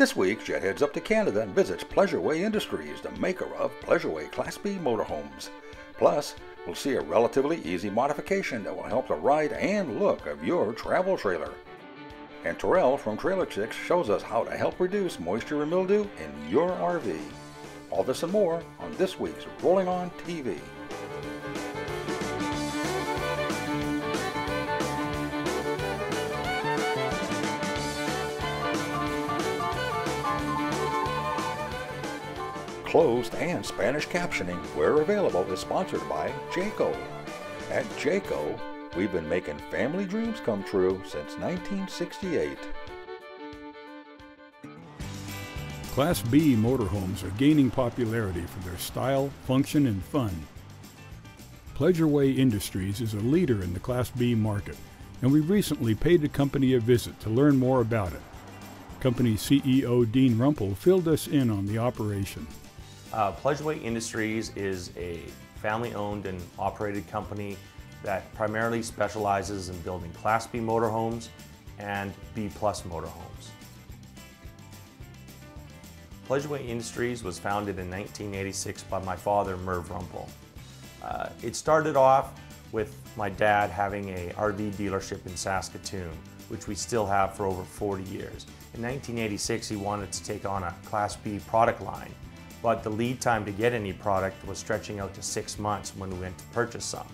This week, Jeff heads up to Canada and visits Pleasure-Way Industries, the maker of Pleasure-Way Class B motorhomes. Plus, we'll see a relatively easy modification that will help the ride and look of your travel trailer. And Terrell from Trailer Chicks shows us how to help reduce moisture and mildew in your RV. All this and more on this week's Rollin' On TV. Closed and Spanish captioning, where available, is sponsored by Jayco. At Jayco, we've been making family dreams come true since 1968. Class B motorhomes are gaining popularity for their style, function, and fun. Pleasure-Way Industries is a leader in the Class B market, and we recently paid the company a visit to learn more about it. Company CEO Dean Rumpel filled us in on the operation. Uh, Pleasure-Way Industries is a family-owned and operated company that primarily specializes in building Class B motorhomes and B plus motorhomes. Pleasure-Way Industries was founded in 1986 by my father, Merv Rumpel. Uh, it started off with my dad having a RV dealership in Saskatoon, which we still have for over 40 years. In 1986, he wanted to take on a Class B product line but the lead time to get any product was stretching out to six months when we went to purchase some.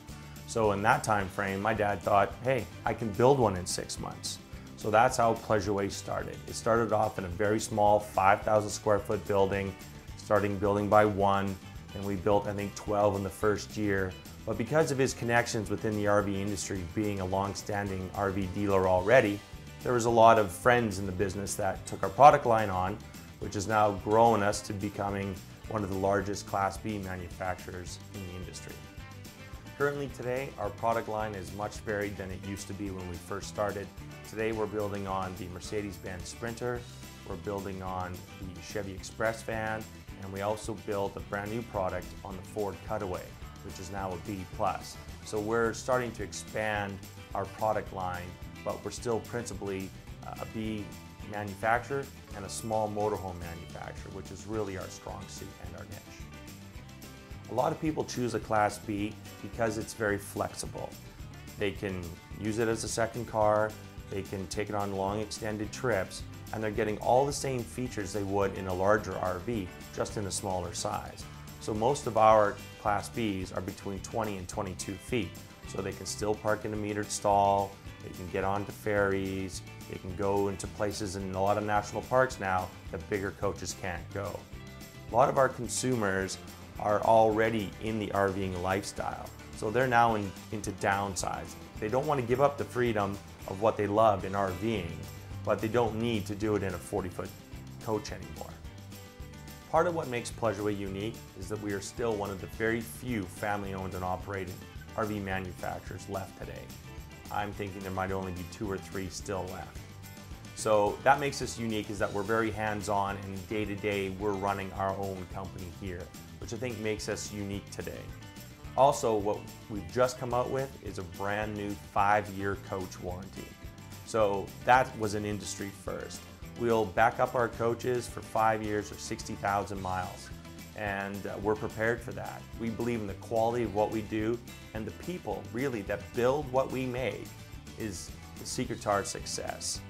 So in that time frame, my dad thought, hey, I can build one in six months. So that's how Pleasure-Way started. It started off in a very small 5,000 square foot building, starting building by one, and we built I think 12 in the first year. But because of his connections within the RV industry, being a long-standing RV dealer already, there was a lot of friends in the business that took our product line on, which has now grown us to becoming one of the largest Class B manufacturers in the industry. Currently today, our product line is much varied than it used to be when we first started. Today we're building on the Mercedes-Benz Sprinter, we're building on the Chevy Express van, and we also built a brand new product on the Ford Cutaway, which is now a B+. So we're starting to expand our product line, but we're still principally uh, a B manufacturer and a small motorhome manufacturer, which is really our strong suit and our niche. A lot of people choose a Class B because it's very flexible. They can use it as a second car, they can take it on long extended trips, and they're getting all the same features they would in a larger RV, just in a smaller size. So most of our Class Bs are between 20 and 22 feet. So they can still park in a metered stall, they can get onto ferries, they can go into places in a lot of national parks now that bigger coaches can't go. A lot of our consumers are already in the RVing lifestyle, so they're now in, into downsizing. They don't want to give up the freedom of what they love in RVing, but they don't need to do it in a 40-foot coach anymore. Part of what makes Pleasure-Way unique is that we are still one of the very few family-owned and operated RV manufacturers left today. I'm thinking there might only be two or three still left. So that makes us unique is that we're very hands-on and day to day we're running our own company here, which I think makes us unique today. Also, what we've just come out with is a brand new five-year coach warranty. So that was an industry first. We'll back up our coaches for five years or 60,000 miles and uh, we're prepared for that. We believe in the quality of what we do and the people really that build what we make is the secret to our success.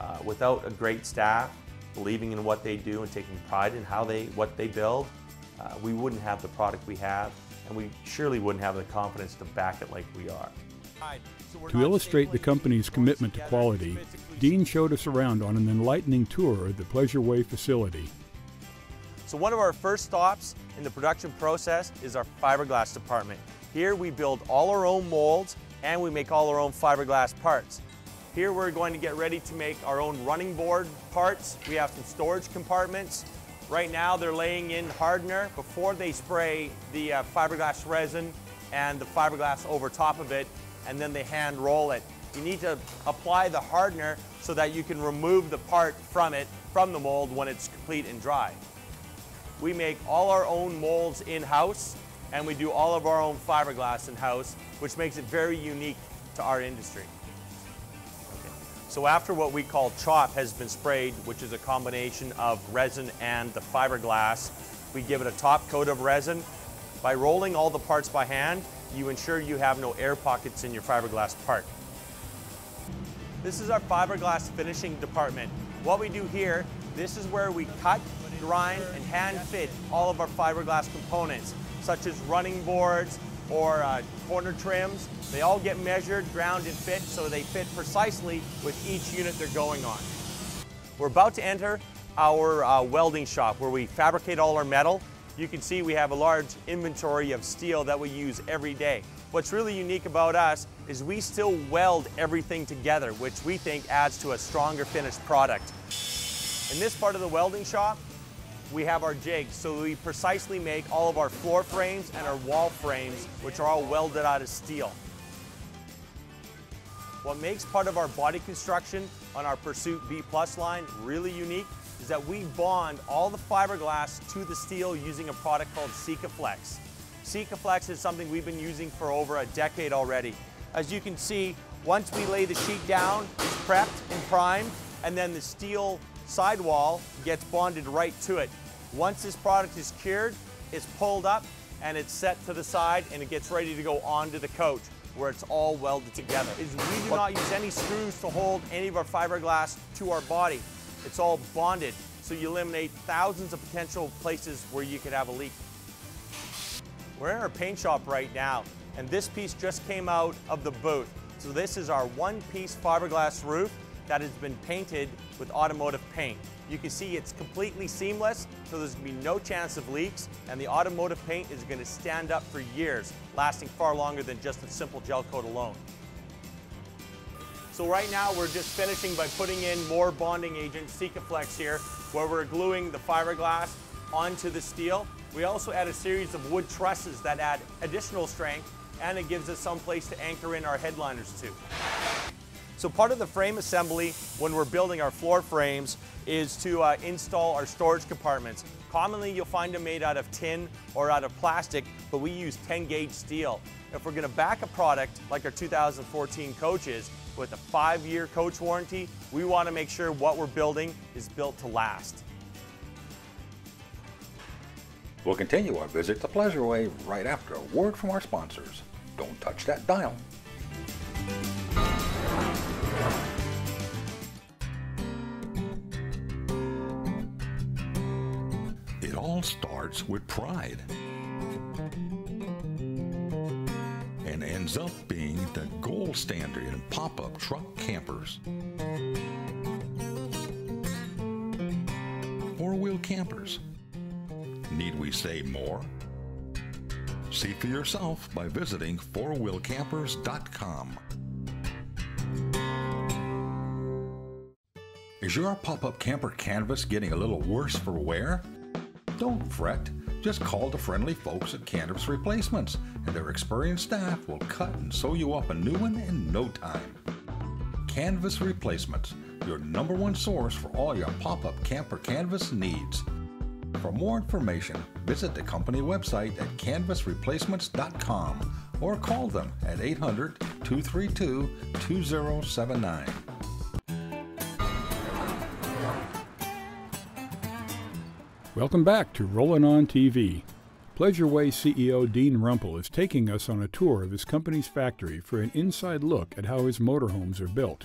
Uh, without a great staff believing in what they do and taking pride in how they what they build, uh, we wouldn't have the product we have and we surely wouldn't have the confidence to back it like we are. To illustrate the company's commitment to quality, Dean showed us around on an enlightening tour of the Pleasure-Way facility. So one of our first stops in the production process is our fiberglass department. Here we build all our own molds and we make all our own fiberglass parts. Here we're going to get ready to make our own running board parts. We have some storage compartments. Right now they're laying in hardener before they spray the uh, fiberglass resin and the fiberglass over top of it and then they hand roll it. You need to apply the hardener so that you can remove the part from it, from the mold when it's complete and dry. We make all our own molds in-house and we do all of our own fiberglass in-house, which makes it very unique to our industry. Okay. So after what we call chop has been sprayed, which is a combination of resin and the fiberglass, we give it a top coat of resin. By rolling all the parts by hand, you ensure you have no air pockets in your fiberglass part. This is our fiberglass finishing department. What we do here, this is where we cut, grind, and hand fit all of our fiberglass components, such as running boards or uh, corner trims. They all get measured, ground, and fit so they fit precisely with each unit they're going on. We're about to enter our uh, welding shop where we fabricate all our metal. You can see we have a large inventory of steel that we use every day. What's really unique about us is we still weld everything together, which we think adds to a stronger finished product. In this part of the welding shop, we have our jigs, so we precisely make all of our floor frames and our wall frames, which are all welded out of steel. What makes part of our body construction on our Pursuit B Plus line really unique is that we bond all the fiberglass to the steel using a product called Sikaflex. Sikaflex is something we've been using for over a decade already. As you can see, once we lay the sheet down, it's prepped and primed, and then the steel sidewall gets bonded right to it. Once this product is cured, it's pulled up and it's set to the side and it gets ready to go onto the coach where it's all welded together. Is we do not use any screws to hold any of our fiberglass to our body. It's all bonded, so you eliminate thousands of potential places where you could have a leak. We're in our paint shop right now, and this piece just came out of the booth. So this is our one-piece fiberglass roof that has been painted with automotive paint. You can see it's completely seamless, so there's gonna be no chance of leaks, and the automotive paint is gonna stand up for years, lasting far longer than just a simple gel coat alone. So right now we're just finishing by putting in more bonding agent, Sikaflex here, where we're gluing the fiberglass onto the steel. We also add a series of wood trusses that add additional strength and it gives us some place to anchor in our headliners to. So part of the frame assembly when we're building our floor frames is to uh, install our storage compartments. Commonly you'll find them made out of tin or out of plastic, but we use 10 gauge steel. If we're gonna back a product like our 2014 coaches with a five year coach warranty, we wanna make sure what we're building is built to last. We'll continue our visit to Pleasure-Way right after a word from our sponsors. Don't touch that dial. All starts with pride and ends up being the gold standard in pop-up truck campers. Four-wheel campers. Need we say more? See for yourself by visiting fourwheelcampers.com. Is your pop-up camper canvas getting a little worse for wear? Don't fret. Just call the friendly folks at Canvas Replacements, and their experienced staff will cut and sew you up a new one in no time. Canvas Replacements, your number one source for all your pop-up camper canvas needs. For more information, visit the company website at canvasreplacements.com or call them at 800 232 2079. Welcome back to Rollin' On TV. Pleasure-Way CEO Dean Rumpel is taking us on a tour of his company's factory for an inside look at how his motorhomes are built.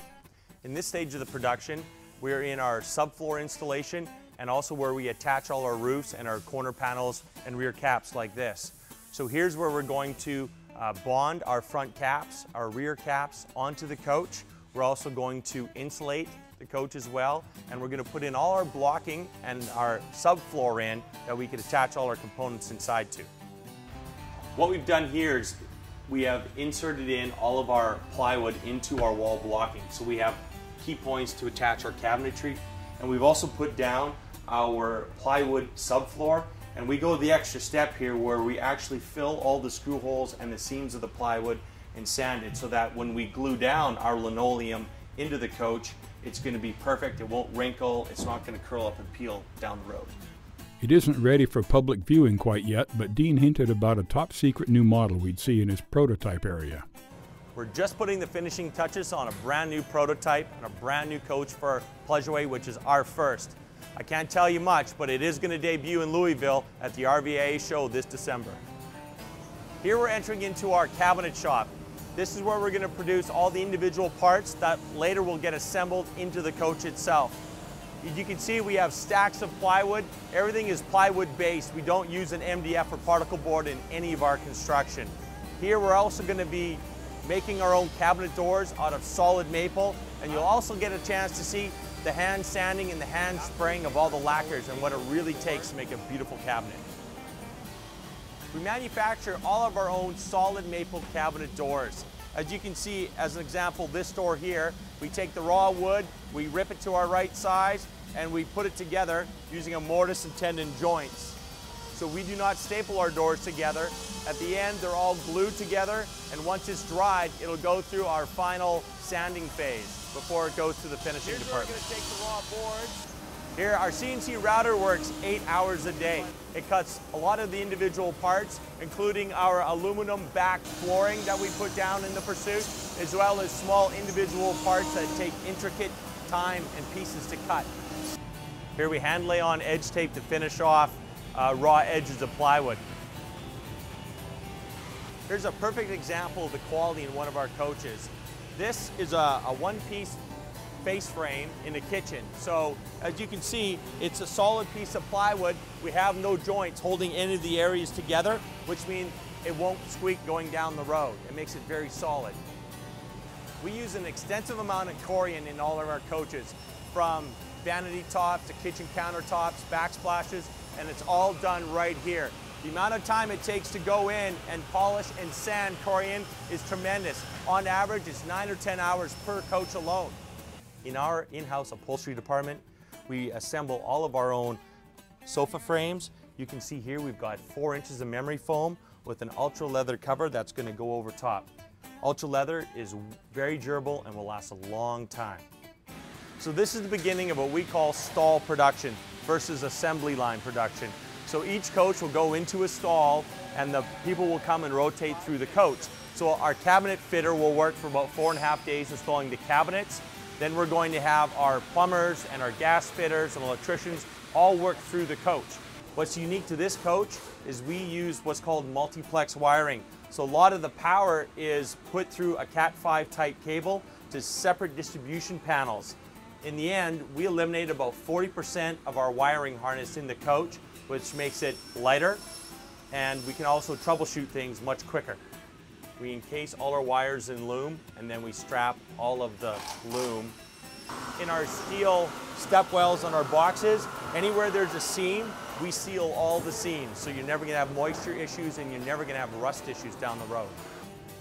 In this stage of the production, we're in our subfloor installation and also where we attach all our roofs and our corner panels and rear caps like this. So here's where we're going to uh, bond our front caps, our rear caps onto the coach. We're also going to insulate the coach as well, and we're going to put in all our blocking and our subfloor in that we could attach all our components inside to. What we've done here is we have inserted in all of our plywood into our wall blocking. So we have key points to attach our cabinetry, and we've also put down our plywood subfloor and we go the extra step here where we actually fill all the screw holes and the seams of the plywood and sand it so that when we glue down our linoleum into the coach, it's going to be perfect. It won't wrinkle. It's not going to curl up and peel down the road. It isn't ready for public viewing quite yet, but Dean hinted about a top secret new model we'd see in his prototype area. We're just putting the finishing touches on a brand new prototype and a brand new coach for Pleasure-Way, which is our first. I can't tell you much, but it is going to debut in Louisville at the RVIA show this December. Here we're entering into our cabinet shop. This is where we're going to produce all the individual parts that later will get assembled into the coach itself. As you can see, we have stacks of plywood. Everything is plywood based. We don't use an MDF or particle board in any of our construction. Here we're also going to be making our own cabinet doors out of solid maple, and you'll also get a chance to see the hand sanding and the hand spraying of all the lacquers and what it really takes to make a beautiful cabinet. We manufacture all of our own solid maple cabinet doors. As you can see, as an example, this door here, we take the raw wood, we rip it to our right size, and we put it together using a mortise and tenon joints. So we do not staple our doors together. At the end, they're all glued together, and once it's dried, it'll go through our final sanding phase before it goes to the finishing Here's department. Where we're gonna take the raw boards. Here, our CNC router works eight hours a day. It cuts a lot of the individual parts, including our aluminum back flooring that we put down in the Pursuit, as well as small individual parts that take intricate time and pieces to cut. Here we hand lay on edge tape to finish off uh, raw edges of plywood. Here's a perfect example of the quality in one of our coaches. This is a, a one-piece face frame in the kitchen. So as you can see, it's a solid piece of plywood. We have no joints holding any of the areas together, which means it won't squeak going down the road. It makes it very solid. We use an extensive amount of corian in all of our coaches, from vanity tops to kitchen countertops, backsplashes, and it's all done right here. The amount of time it takes to go in and polish and sand corian is tremendous. On average, it's nine or 10 hours per coach alone. In our in-house upholstery department, we assemble all of our own sofa frames. You can see here we've got four inches of memory foam with an ultra leather cover that's gonna go over top. Ultra leather is very durable and will last a long time. So this is the beginning of what we call stall production versus assembly line production. So each coach will go into a stall and the people will come and rotate through the coach. So our cabinet fitter will work for about four and a half days installing the cabinets. Then we're going to have our plumbers and our gas fitters and electricians all work through the coach. What's unique to this coach is we use what's called multiplex wiring. So a lot of the power is put through a Cat5 type cable to separate distribution panels. In the end, we eliminate about 40% of our wiring harness in the coach, which makes it lighter, and we can also troubleshoot things much quicker. We encase all our wires in loom, and then we strap all of the loom. In our steel step wells on our boxes, anywhere there's a seam, we seal all the seams, so you're never gonna have moisture issues and you're never gonna have rust issues down the road.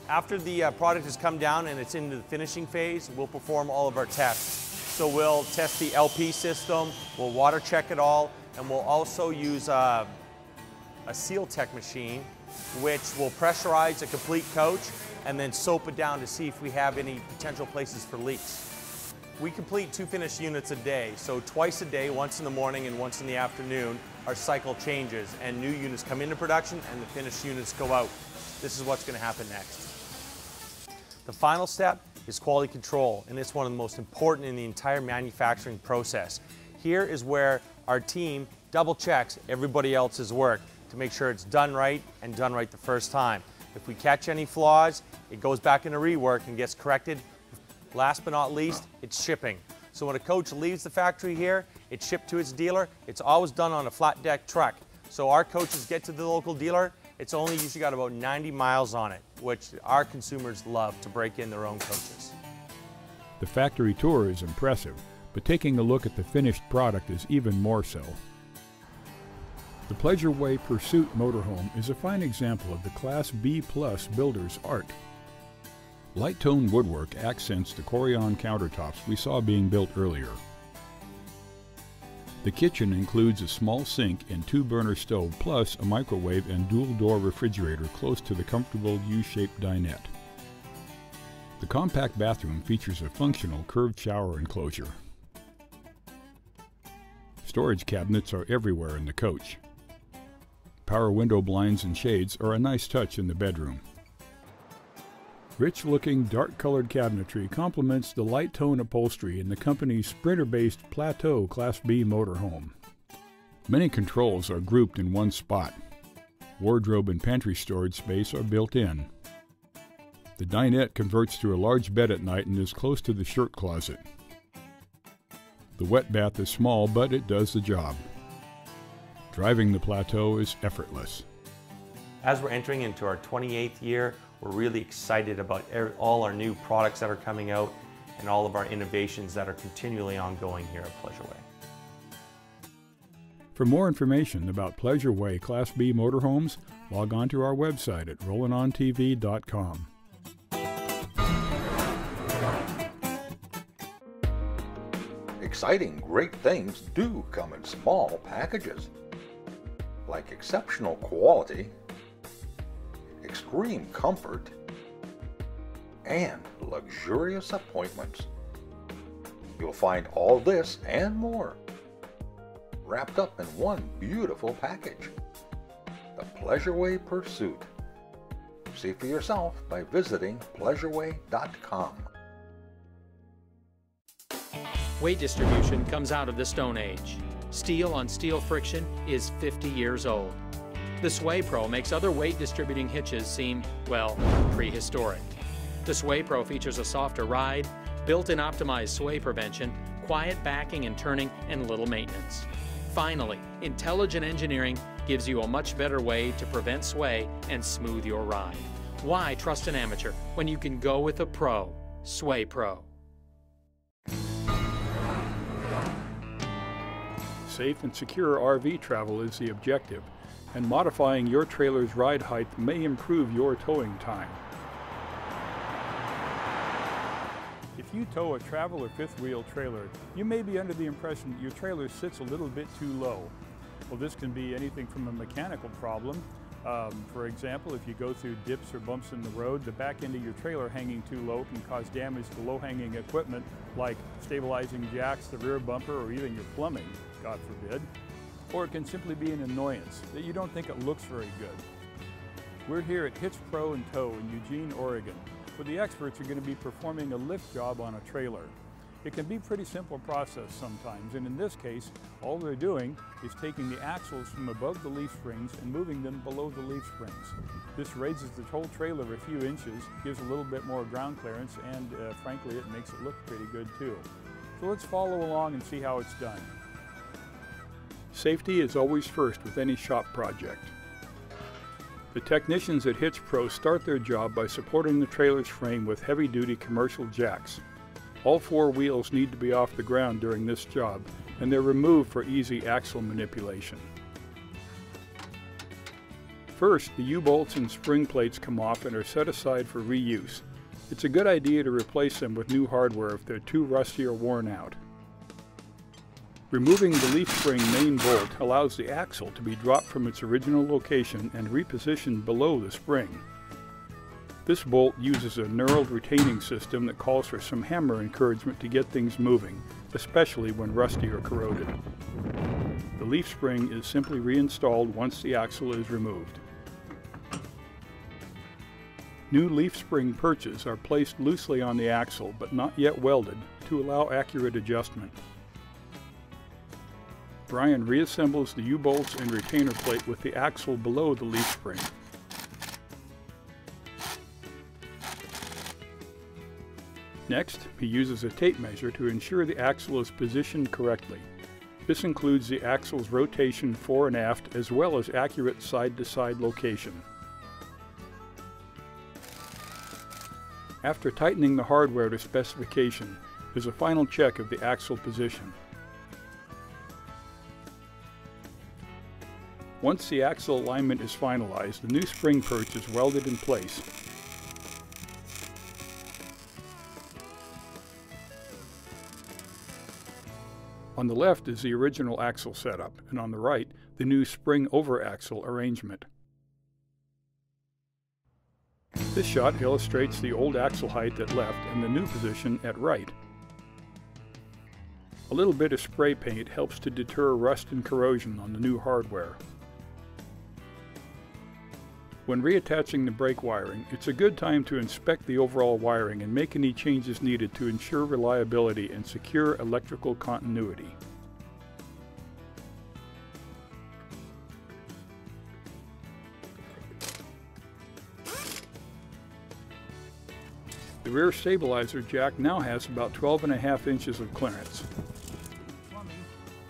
After the uh, product has come down and it's into the finishing phase, we'll perform all of our tests. So we'll test the LP system, we'll water check it all, and we'll also use uh, a Seal Tech machine, which will pressurize a complete coach and then soap it down to see if we have any potential places for leaks. We complete two finished units a day, so twice a day, once in the morning and once in the afternoon, our cycle changes and new units come into production and the finished units go out. This is what's going to happen next. The final step is quality control, and it's one of the most important in the entire manufacturing process. Here is where our team double checks everybody else's work to make sure it's done right and done right the first time. If we catch any flaws, it goes back into rework and gets corrected. Last but not least, it's shipping. So when a coach leaves the factory here, it's shipped to its dealer. It's always done on a flat deck truck. So our coaches get to the local dealer, it's only usually got about 90 miles on it, which our consumers love to break in their own coaches. The factory tour is impressive, but taking a look at the finished product is even more so. The Pleasure-Way Pursuit motorhome is a fine example of the Class B Plus builder's art. Light tone woodwork accents the Corian countertops we saw being built earlier. The kitchen includes a small sink and two burner stove plus a microwave and dual door refrigerator close to the comfortable U-shaped dinette. The compact bathroom features a functional curved shower enclosure. Storage cabinets are everywhere in the coach. Power window blinds and shades are a nice touch in the bedroom. Rich looking, dark colored cabinetry complements the light tone upholstery in the company's sprinter based Plateau Class B motorhome. Many controls are grouped in one spot. Wardrobe and pantry storage space are built in. The dinette converts to a large bed at night and is close to the shirt closet. The wet bath is small, but it does the job. Driving the Plateau is effortless. As we're entering into our 28th year, we're really excited about er, all our new products that are coming out and all of our innovations that are continually ongoing here at Pleasure-Way. For more information about Pleasure-Way Class B motorhomes, log on to our website at rollinontv.com. Exciting, great things do come in small packages, like exceptional quality extreme comfort, and luxurious appointments. You'll find all this and more wrapped up in one beautiful package. The Pleasure-Way Pursuit. See for yourself by visiting pleasureway.com. Weight distribution comes out of the Stone Age. Steel on steel friction is 50 years old. The Sway Pro makes other weight distributing hitches seem, well, prehistoric. The Sway Pro features a softer ride, built-in optimized sway prevention, quiet backing and turning, and little maintenance. Finally, intelligent engineering gives you a much better way to prevent sway and smooth your ride. Why trust an amateur when you can go with a pro? Sway Pro. Safe and secure RV travel is the objective and modifying your trailer's ride height may improve your towing time. If you tow a travel or fifth wheel trailer, you may be under the impression that your trailer sits a little bit too low. Well, this can be anything from a mechanical problem. Um, for example, if you go through dips or bumps in the road, the back end of your trailer hanging too low can cause damage to low-hanging equipment like stabilizing jacks, the rear bumper, or even your plumbing, God forbid or it can simply be an annoyance that you don't think it looks very good. We're here at Hitch Pro and Tow in Eugene, Oregon, where the experts are going to be performing a lift job on a trailer. It can be a pretty simple process sometimes, and in this case, all they're doing is taking the axles from above the leaf springs and moving them below the leaf springs. This raises the whole trailer a few inches, gives a little bit more ground clearance, and uh, frankly, it makes it look pretty good too. So let's follow along and see how it's done. Safety is always first with any shop project. The technicians at Hitch Pro start their job by supporting the trailer's frame with heavy-duty commercial jacks. All four wheels need to be off the ground during this job, and they're removed for easy axle manipulation. First, the U-bolts and spring plates come off and are set aside for reuse. It's a good idea to replace them with new hardware if they're too rusty or worn out. Removing the leaf spring main bolt allows the axle to be dropped from its original location and repositioned below the spring. This bolt uses a knurled retaining system that calls for some hammer encouragement to get things moving, especially when rusty or corroded. The leaf spring is simply reinstalled once the axle is removed. New leaf spring perches are placed loosely on the axle but not yet welded to allow accurate adjustment. Brian reassembles the U-bolts and retainer plate with the axle below the leaf spring. Next, he uses a tape measure to ensure the axle is positioned correctly. This includes the axle's rotation fore and aft as well as accurate side-to-side -side location. After tightening the hardware to specification, there's a final check of the axle position. Once the axle alignment is finalized, the new spring perch is welded in place. On the left is the original axle setup, and on the right, the new spring over axle arrangement. This shot illustrates the old axle height at left and the new position at right. A little bit of spray paint helps to deter rust and corrosion on the new hardware. When reattaching the brake wiring, it's a good time to inspect the overall wiring and make any changes needed to ensure reliability and secure electrical continuity. The rear stabilizer jack now has about 12 and a half inches of clearance.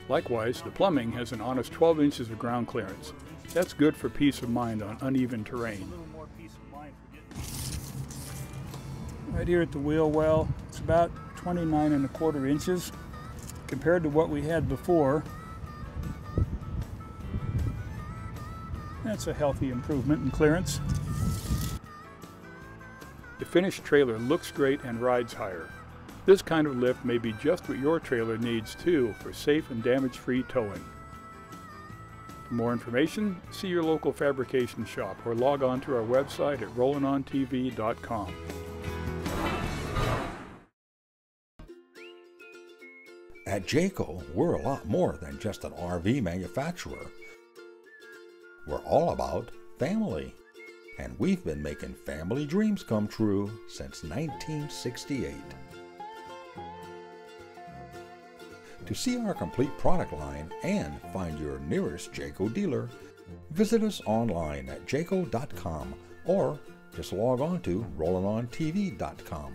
Likewise, the plumbing has an honest 12 inches of ground clearance. That's good for peace of mind on uneven terrain. Right here at the wheel well, it's about 29 and a quarter inches compared to what we had before. That's a healthy improvement in clearance. The finished trailer looks great and rides higher. This kind of lift may be just what your trailer needs too for safe and damage-free towing. For more information, see your local fabrication shop or log on to our website at rollinontv.com. At Jayco, we're a lot more than just an RV manufacturer. We're all about family. And we've been making family dreams come true since 1968. To see our complete product line and find your nearest Jayco dealer, visit us online at jayco.com or just log on to rollinontv.com.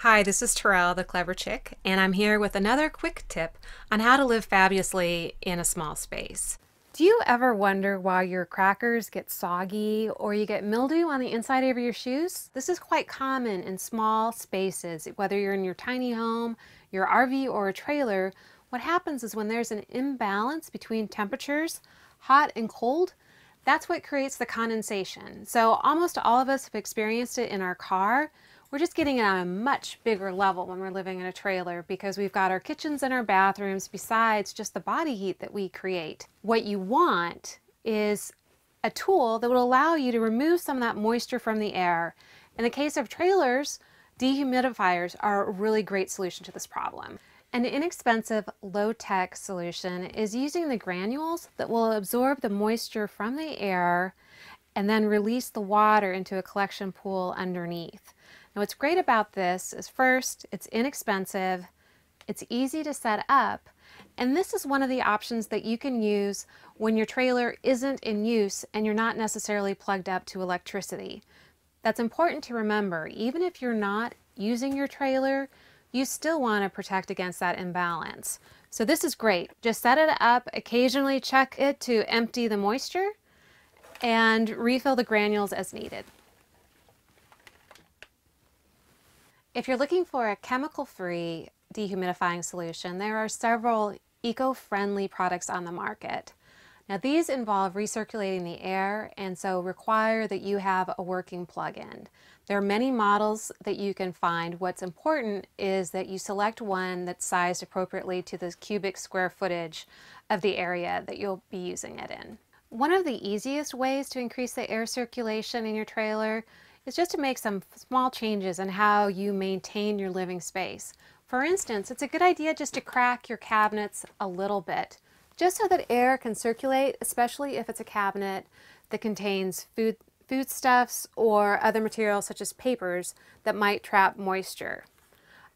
Hi, this is Terrell, the Clever Chick, and I'm here with another quick tip on how to live fabulously in a small space. Do you ever wonder why your crackers get soggy or you get mildew on the inside of your shoes? This is quite common in small spaces, whether you're in your tiny home, your RV, or a trailer. What happens is when there's an imbalance between temperatures, hot and cold, that's what creates the condensation. So almost all of us have experienced it in our car. We're just getting on a much bigger level when we're living in a trailer because we've got our kitchens and our bathrooms besides just the body heat that we create. What you want is a tool that will allow you to remove some of that moisture from the air. In the case of trailers, dehumidifiers are a really great solution to this problem. An inexpensive, low-tech solution is using the granules that will absorb the moisture from the air and then release the water into a collection pool underneath. Now what's great about this is first, it's inexpensive, it's easy to set up, and this is one of the options that you can use when your trailer isn't in use and you're not necessarily plugged up to electricity. That's important to remember. Even if you're not using your trailer, you still want to protect against that imbalance. So this is great. Just set it up, occasionally check it to empty the moisture, and refill the granules as needed. If you're looking for a chemical-free dehumidifying solution, there are several eco-friendly products on the market. Now these involve recirculating the air and so require that you have a working plug-in. There are many models that you can find. What's important is that you select one that's sized appropriately to the cubic square footage of the area that you'll be using it in. One of the easiest ways to increase the air circulation in your trailer is just to make some small changes in how you maintain your living space. For instance, it's a good idea just to crack your cabinets a little bit, just so that air can circulate, especially if it's a cabinet that contains food foodstuffs or other materials such as papers that might trap moisture.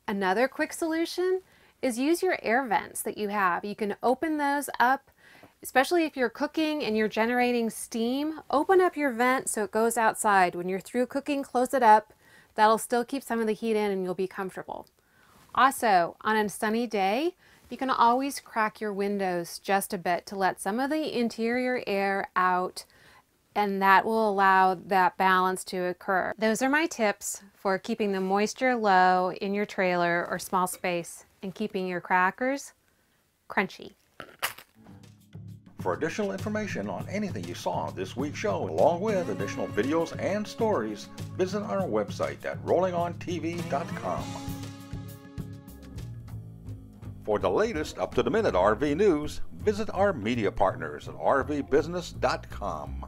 Another quick solution is use your air vents that you have. You can open those up Especially if you're cooking and you're generating steam, open up your vent so it goes outside. When you're through cooking, close it up. That'll still keep some of the heat in and you'll be comfortable. Also, on a sunny day, you can always crack your windows just a bit to let some of the interior air out and that will allow that balance to occur. Those are my tips for keeping the moisture low in your trailer or small space and keeping your crackers crunchy. For additional information on anything you saw on this week's show, along with additional videos and stories, visit our website at rollinontv.com. For the latest up to the minute RV news, visit our media partners at rvbusiness.com.